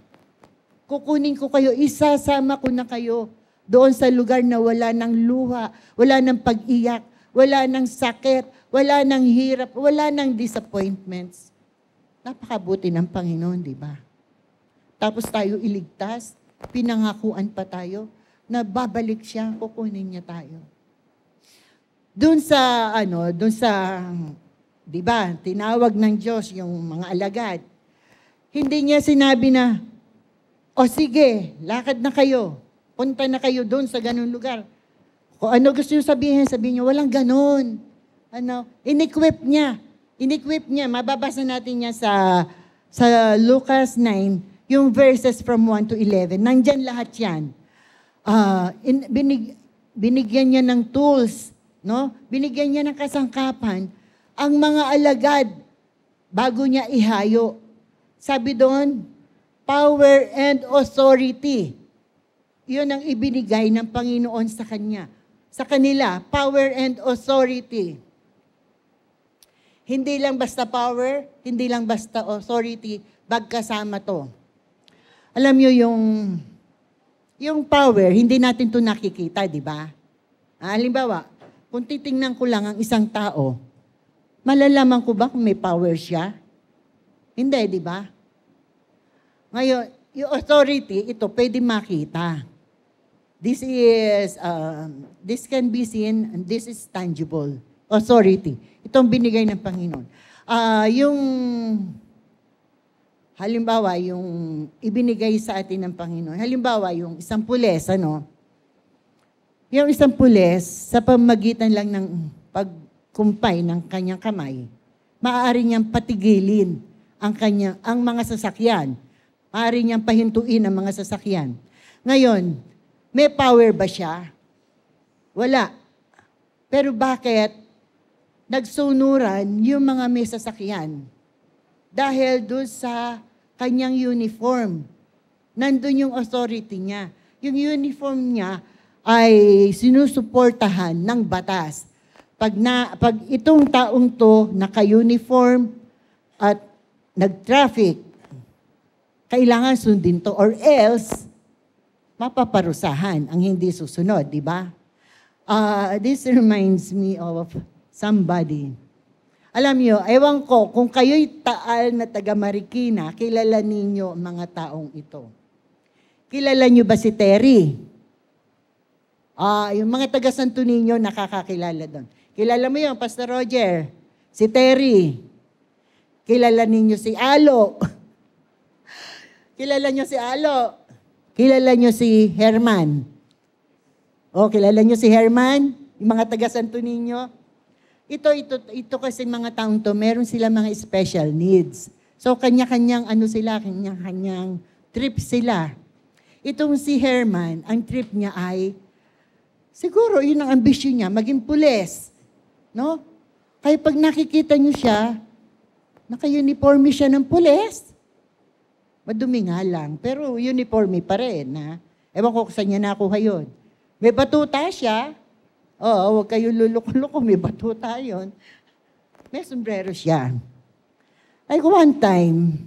Kukunin ko kayo, isasama ko na kayo doon sa lugar na wala ng luha, wala ng pag-iyak, wala ng sakit, wala ng hirap, wala ng disappointments. Napakabuti ng Panginoon, di ba? Tapos tayo iligtas, pinangakuan pa tayo na babalik siya, kukunin niya tayo. Doon sa, ano, doon sa, di ba, tinawag ng Diyos yung mga alagad. Hindi niya sinabi na, o sige, lakad na kayo. Punta na kayo doon sa ganung lugar. Kung ano gusto niyo sabihin, sabihin niyo, walang ganun. Ano, inequip niya. Inequip niya. Mababasa natin niya sa, sa Lucas 9, yung verses from 1 to 11. Nandyan lahat yan. Uh, in, binig, binigyan niya ng tools, no? Binigyan niya ng kasangkapan ang mga alagad bago niya ihayo. Sabi doon, power and authority. Iyon ang ibinigay ng Panginoon sa kanya sa kanila, power and authority. Hindi lang basta power, hindi lang basta authority, bagkasama to. Alam nyo yung, yung power, hindi natin to nakikita, di ba? Ah, halimbawa, kung titingnan ko lang ang isang tao, malalaman ko ba kung may power siya? Hindi, di ba? Ngayon, yung authority, ito pwede makita. This is, um, this can be seen, and this is tangible. Authority. Itong binigay ng Panginoon. Uh, yung, halimbawa, yung ibinigay sa atin ng Panginoon. Halimbawa, yung isang pules, ano? Yung isang pules, sa pamagitan lang ng pagkumpay ng kanyang kamay, maaari niyang patigilin ang, kanya, ang mga sasakyan. Maaari niyang pahintuin ang mga sasakyan. Ngayon, may power ba siya? Wala. Pero bakit nagsunuran yung mga may sasakyan? Dahil doon sa kanyang uniform. Nandun yung authority niya. Yung uniform niya ay sinusuportahan ng batas. Pag, na, pag itong taong to naka-uniform at nag-traffic, kailangan sundin to or else mapaparusahan ang hindi susunod, di ba? Uh, this reminds me of somebody. Alam niyo, ewan ko, kung kayo'y taal na taga Marikina, kilala ninyo mga taong ito. Kilala niyo ba si Terry? Ah, yung mga taga Santo Niño nakakakilala doon. Kilala mo yun, Pastor Roger. Si Terry. Kilala ninyo si Alo. *laughs* kilala nyo si Alo. Kilala nyo si Herman. O, kilala nyo si Herman? Yung mga taga Santo Niño? Ito, ito, ito kasi mga taong to, meron sila mga special needs. So, kanya-kanyang ano sila, kanya-kanyang trip sila. Itong si Herman, ang trip niya ay, siguro yun ang ambisyon niya, maging pulis. No? Kaya pag nakikita niyo siya, naka-uniforme siya ng pulis. Madumi nga lang, pero uniforme pa rin. Ha? Ewan ko kung saan niya nakuha yun. May batuta siya. Oo, huwag kayo luluko-luko, may batuta yun. May sombrero siya. Ay, one time,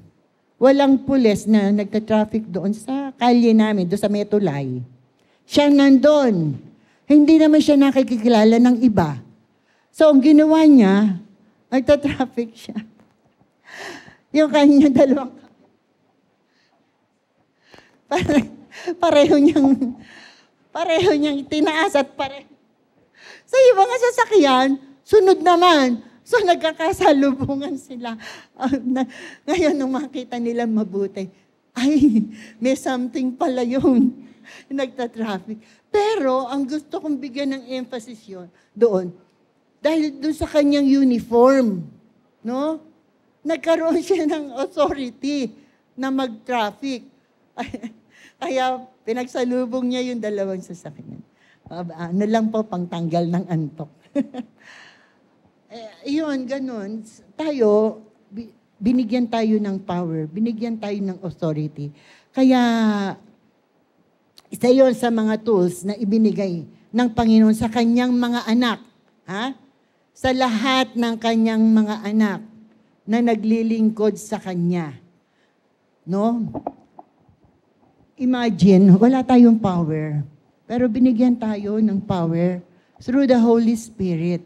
walang pulis na nagka-traffic doon sa kalye namin, doon sa Metulay. Siya nandun. Hindi naman siya nakikilala ng iba. So, ang ginawa niya, nagta-traffic siya. *laughs* Yung kanya dalawang pare, pareho niyang pareho niyang tinaas at pareho. Sa ibang sasakyan, sunod naman. So nagkakasalubungan sila. Uh, na, ngayon nung makita nila mabuti, ay, may something pala yun. *laughs* Nagta-traffic. Pero ang gusto kong bigyan ng emphasis yun, doon, dahil doon sa kanyang uniform, no? Nagkaroon siya ng authority na mag-traffic. *laughs* Kaya pinagsalubong niya yung dalawang sasakyan. Uh, ano lang po, pangtanggal ng antok. *laughs* eh, yun, ganun. Tayo, binigyan tayo ng power, binigyan tayo ng authority. Kaya, isa yon sa mga tools na ibinigay ng Panginoon sa kanyang mga anak. Ha? sa lahat ng kanyang mga anak na naglilingkod sa kanya. No? Imagine, wala tayong power. Pero binigyan tayo ng power through the Holy Spirit.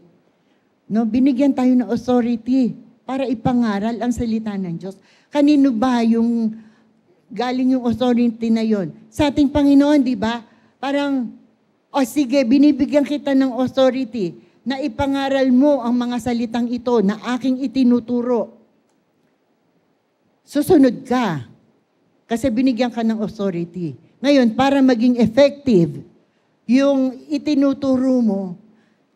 No, binigyan tayo ng authority para ipangaral ang salita ng Diyos. Kanino ba yung galing yung authority na yon? Sa ating Panginoon, di ba? Parang, o oh, sige, binibigyan kita ng authority na ipangaral mo ang mga salitang ito na aking itinuturo. Susunod ka. Kasi binigyan ka ng authority. Ngayon, para maging effective, yung itinuturo mo,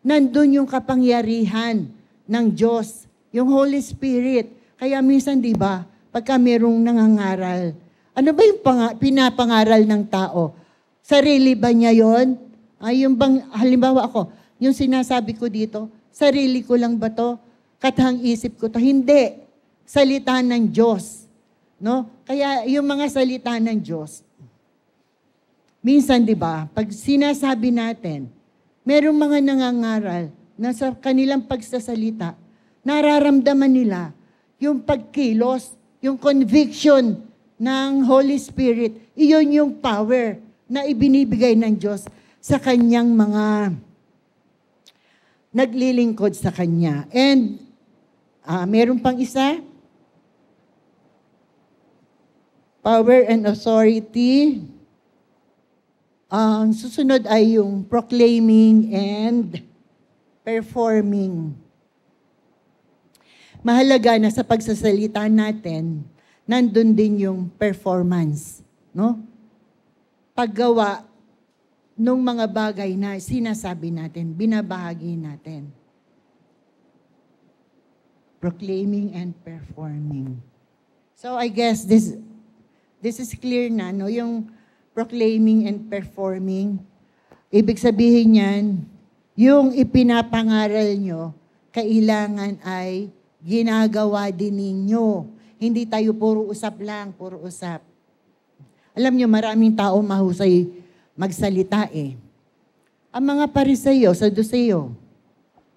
nandun yung kapangyarihan ng Diyos, yung Holy Spirit. Kaya minsan, di ba, pagka merong nangangaral, ano ba yung pang- pinapangaral ng tao? Sarili ba niya yon? Ay, yung bang, halimbawa ako, yung sinasabi ko dito, sarili ko lang ba to? Katang isip ko to? Hindi. Salita ng Diyos. No? Kaya yung mga salita ng Diyos, minsan, di ba, pag sinasabi natin, merong mga nangangaral na sa kanilang pagsasalita, nararamdaman nila yung pagkilos, yung conviction ng Holy Spirit. Iyon yung power na ibinibigay ng Diyos sa kanyang mga naglilingkod sa Kanya. And uh, meron pang isa, power and authority. Ang uh, susunod ay yung proclaiming and performing. Mahalaga na sa pagsasalita natin, nandun din yung performance. No? Paggawa nung mga bagay na sinasabi natin, binabahagi natin. proclaiming and performing. So I guess this this is clear na no yung proclaiming and performing. Ibig sabihin niyan, yung ipinapangaral nyo, kailangan ay ginagawa din ninyo. Hindi tayo puro usap lang, puro usap. Alam nyo, maraming tao mahusay magsalita eh. Ang mga pariseyo, saduseyo,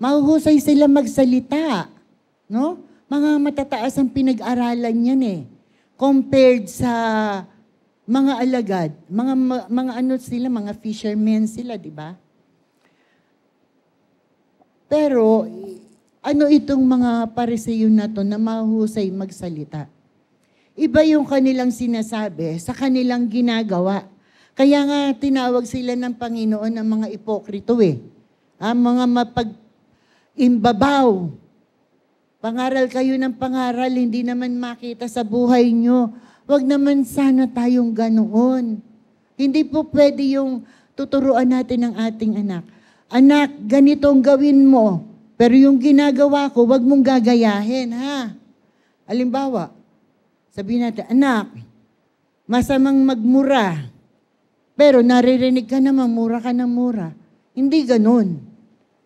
mahuhusay sila magsalita. No? Mga matataas ang pinag-aralan yan eh. Compared sa mga alagad, mga, mga ano sila, mga fishermen sila, di ba? Pero, ano itong mga pariseyo na to na mahusay magsalita? Iba yung kanilang sinasabi sa kanilang ginagawa. Kaya nga tinawag sila ng Panginoon ng mga ipokrito eh. Ah, mga mapag-imbabaw. Pangaral kayo ng pangaral, hindi naman makita sa buhay nyo. Huwag naman sana tayong ganoon. Hindi po pwede yung tuturuan natin ng ating anak Anak, ganito ang gawin mo. Pero yung ginagawa ko, wag mong gagayahin, ha? Alimbawa, sabihin natin, anak, masamang magmura. Pero naririnig ka naman, mura ka ng mura. Hindi ganun.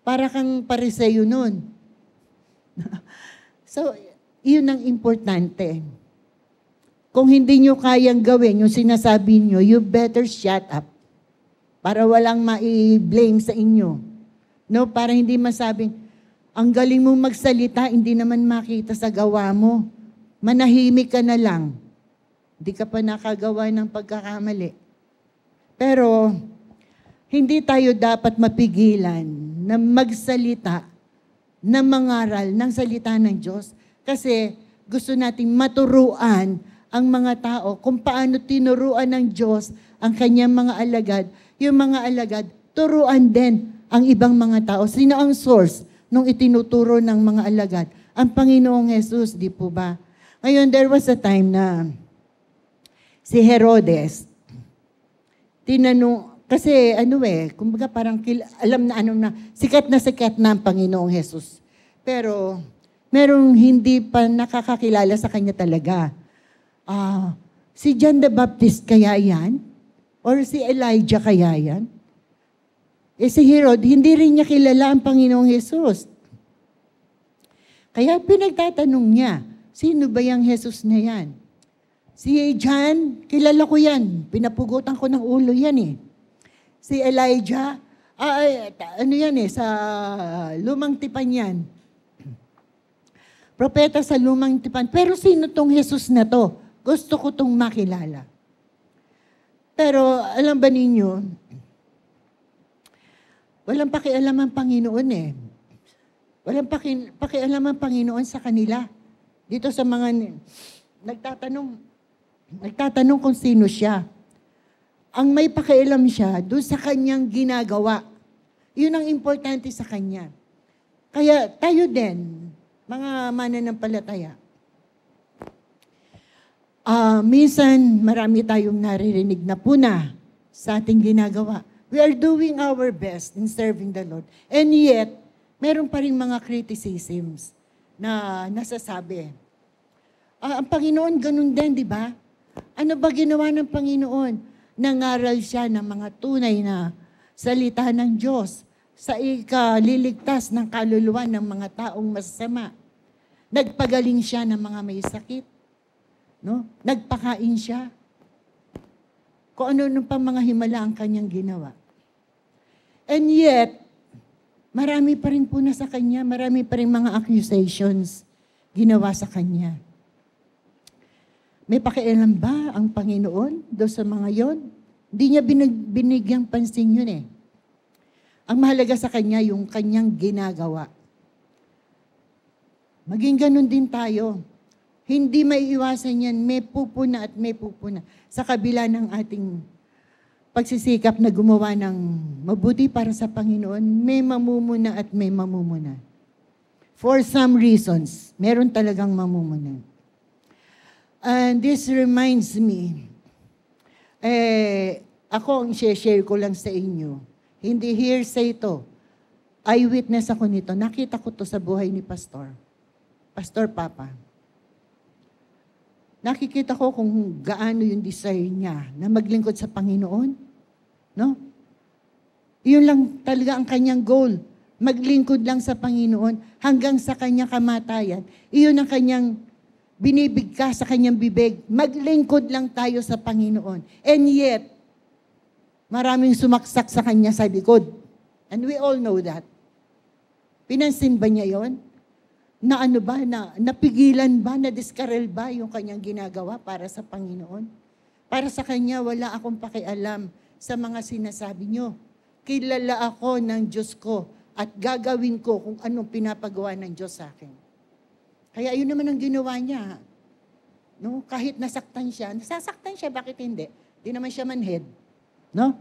Para kang pariseyo nun. *laughs* so, yun ang importante. Kung hindi nyo kayang gawin yung sinasabi nyo, you better shut up para walang mai-blame sa inyo. No, para hindi masabing, ang galing mong magsalita, hindi naman makita sa gawa mo. Manahimik ka na lang. Hindi ka pa nakagawa ng pagkakamali. Pero, hindi tayo dapat mapigilan na magsalita, na mangaral ng salita ng Diyos. Kasi gusto nating maturuan ang mga tao kung paano tinuruan ng Diyos ang kanyang mga alagad yung mga alagad, turuan din ang ibang mga tao. Sino ang source nung itinuturo ng mga alagad? Ang Panginoong Jesus, di po ba? Ngayon, there was a time na si Herodes, tinanong, kasi ano eh, kumbaga parang kil, alam na ano na, sikat na sikat na ang Panginoong Jesus. Pero, merong hindi pa nakakakilala sa kanya talaga. Ah, uh, si John the Baptist kaya yan? Or si Elijah kaya yan? Eh si Herod, hindi rin niya kilala ang Panginoong Yesus. Kaya pinagtatanong niya, sino ba yung Jesus na yan? Si John, kilala ko yan. Pinapugutan ko ng ulo yan eh. Si Elijah, ay, ano yan eh, sa lumang tipan yan. Propeta sa lumang tipan. Pero sino tong Jesus na to? Gusto ko tong makilala. Pero alam ba ninyo, walang pakialam ang Panginoon eh. Walang paki, pakialam ang Panginoon sa kanila. Dito sa mga nagtatanong, nagtatanong kung sino siya. Ang may pakialam siya doon sa kanyang ginagawa. Yun ang importante sa kanya. Kaya tayo din, mga mananampalataya, uh, minsan marami tayong naririnig na puna sa ating ginagawa. We are doing our best in serving the Lord. And yet, meron pa rin mga criticisms na nasasabi. Uh, ang Panginoon ganun din, di ba? Ano ba ginawa ng Panginoon? Nangaral siya ng mga tunay na salita ng Diyos sa ikaliligtas ng kaluluwa ng mga taong masama. Nagpagaling siya ng mga may sakit. No? Nagpakain siya. Kung ano-ano pa mga himala ang kanyang ginawa. And yet, marami pa rin po na sa kanya, marami pa rin mga accusations ginawa sa kanya. May pakialam ba ang Panginoon do sa mga yon? Hindi niya binig, binigyang pansin yun eh. Ang mahalaga sa kanya, yung kanyang ginagawa. Maging ganun din tayo. Hindi may iwasan yan, may pupuna at may pupuna. Sa kabila ng ating pagsisikap na gumawa ng mabuti para sa Panginoon, may mamumuna at may mamumuna. For some reasons, meron talagang mamumuna. And this reminds me, eh, ako ang share ko lang sa inyo. Hindi hearsay ito. Eyewitness ako nito. Nakita ko to sa buhay ni Pastor. Pastor Papa, nakikita ko kung gaano yung desire niya na maglingkod sa Panginoon. No? Iyon lang talaga ang kanyang goal. Maglingkod lang sa Panginoon hanggang sa kanyang kamatayan. Iyon ang kanyang binibigka sa kanyang bibig. Maglingkod lang tayo sa Panginoon. And yet, maraming sumaksak sa kanya sa likod. And we all know that. Pinansin ba niya yon? Na ano ba, na napigilan ba, na diskarel ba yung kanyang ginagawa para sa Panginoon? Para sa kanya, wala akong pakialam sa mga sinasabi niyo. Kilala ako ng Diyos ko at gagawin ko kung anong pinapagawa ng Diyos sa akin. Kaya yun naman ang ginawa niya. No? Kahit nasaktan siya, nasasaktan siya, bakit hindi? Hindi naman siya manhead. No?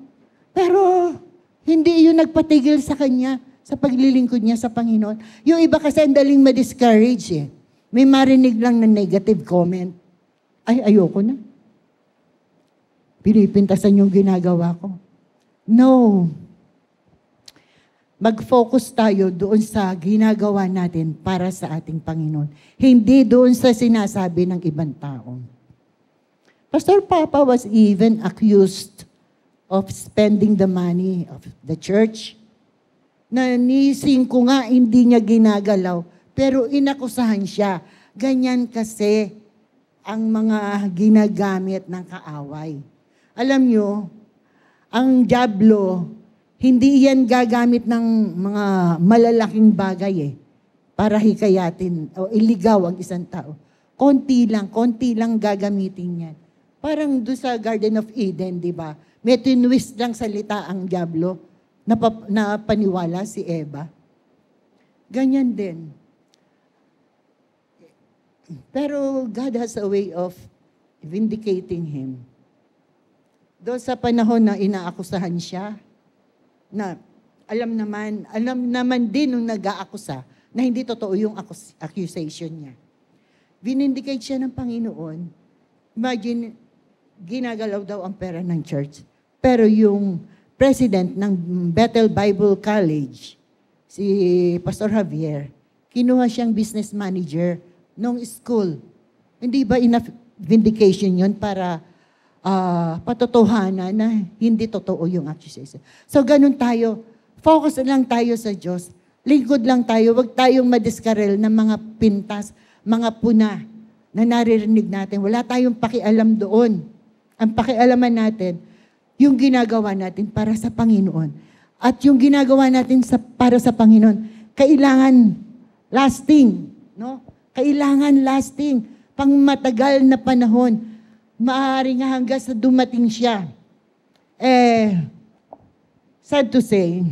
Pero hindi yun nagpatigil sa kanya sa paglilingkod niya sa Panginoon. Yung iba kasi ang daling ma-discourage eh. May marinig lang na negative comment. Ay, ayoko na. Pinipintasan yung ginagawa ko. No. Mag-focus tayo doon sa ginagawa natin para sa ating Panginoon. Hindi doon sa sinasabi ng ibang tao. Pastor Papa was even accused of spending the money of the church na nising ko nga hindi niya ginagalaw, pero inakusahan siya. Ganyan kasi ang mga ginagamit ng kaaway. Alam nyo, ang Diablo, hindi yan gagamit ng mga malalaking bagay eh, para hikayatin o iligaw ang isang tao. Konti lang, konti lang gagamitin yan. Parang doon sa Garden of Eden, di ba? May tinwist lang salita ang Diablo na, na paniwala si Eva. Ganyan din. Pero God has a way of vindicating him. Doon sa panahon na inaakusahan siya, na alam naman, alam naman din nung nag-aakusa na hindi totoo yung accusation niya. Vinindicate siya ng Panginoon. Imagine, ginagalaw daw ang pera ng church. Pero yung president ng Bethel Bible College, si Pastor Javier, kinuha siyang business manager nung school. Hindi ba enough vindication yon para uh, patotohanan na hindi totoo yung accusation? So ganun tayo. Focus lang tayo sa Diyos. Lingkod lang tayo. Huwag tayong madiskarel ng mga pintas, mga puna na naririnig natin. Wala tayong pakialam doon. Ang pakialaman natin, yung ginagawa natin para sa Panginoon. At yung ginagawa natin sa, para sa Panginoon, kailangan lasting. No? Kailangan lasting. Pang matagal na panahon. Maaari nga hanggang sa dumating siya. Eh, sad to say,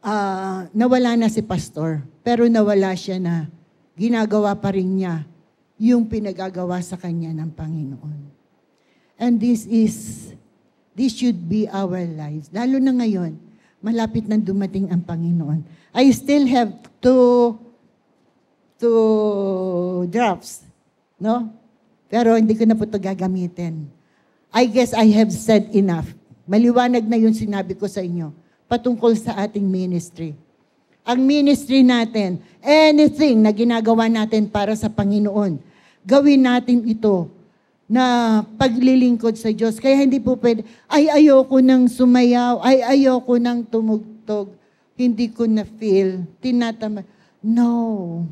uh, nawala na si pastor. Pero nawala siya na ginagawa pa rin niya yung pinagagawa sa kanya ng Panginoon. And this is, this should be our lives. Lalo na ngayon, malapit nang dumating ang Panginoon. I still have two, two drafts, no? Pero hindi ko na po ito gagamitin. I guess I have said enough. Maliwanag na yung sinabi ko sa inyo patungkol sa ating ministry. Ang ministry natin, anything na ginagawa natin para sa Panginoon, gawin natin ito na paglilingkod sa Diyos. Kaya hindi po pwede, ay ayoko nang sumayaw, ay ayoko nang tumugtog, hindi ko na feel, tinatamad. No.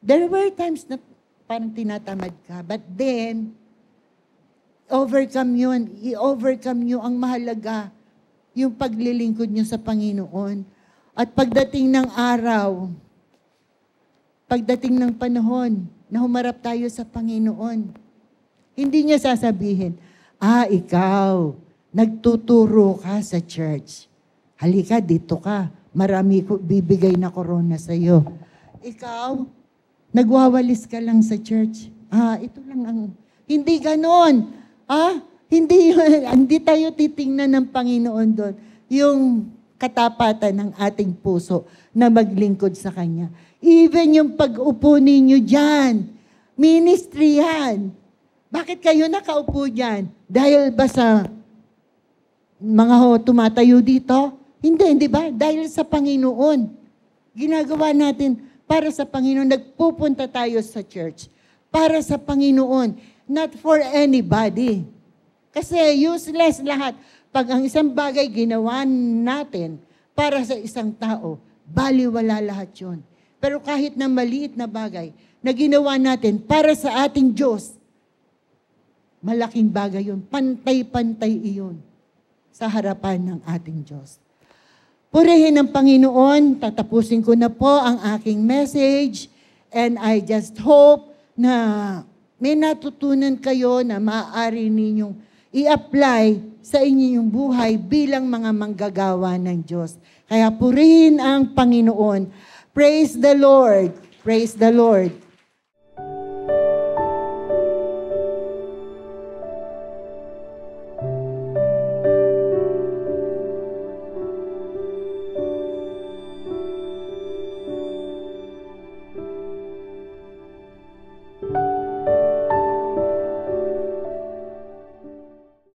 There were times na parang tinatamad ka, but then, overcome yun. I-overcome nyo ang mahalaga, yung paglilingkod nyo sa Panginoon. At pagdating ng araw, pagdating ng panahon na humarap tayo sa Panginoon, hindi niya sasabihin, ah, ikaw, nagtuturo ka sa church. Halika, dito ka. Marami ko bibigay na corona sa iyo. Ikaw, nagwawalis ka lang sa church. Ah, ito lang ang... Hindi ganon. Ah, hindi, *laughs* hindi tayo titingnan ng Panginoon doon. Yung katapatan ng ating puso na maglingkod sa Kanya. Even yung pag-upo ninyo dyan, ministry yan. Bakit kayo nakaupo dyan? Dahil ba sa mga ho, tumatayo dito? Hindi, hindi ba? Dahil sa Panginoon. Ginagawa natin para sa Panginoon. Nagpupunta tayo sa church para sa Panginoon, not for anybody. Kasi useless lahat. Pag ang isang bagay ginawa natin para sa isang tao, baliwala lahat yon. Pero kahit na maliit na bagay na ginawa natin para sa ating Diyos, malaking bagay yun. Pantay-pantay iyon sa harapan ng ating Diyos. Purihin ng Panginoon, tatapusin ko na po ang aking message and I just hope na may natutunan kayo na maaari ninyong i-apply sa inyong buhay bilang mga manggagawa ng Diyos. Kaya purihin ang Panginoon. Praise the Lord. Praise the Lord.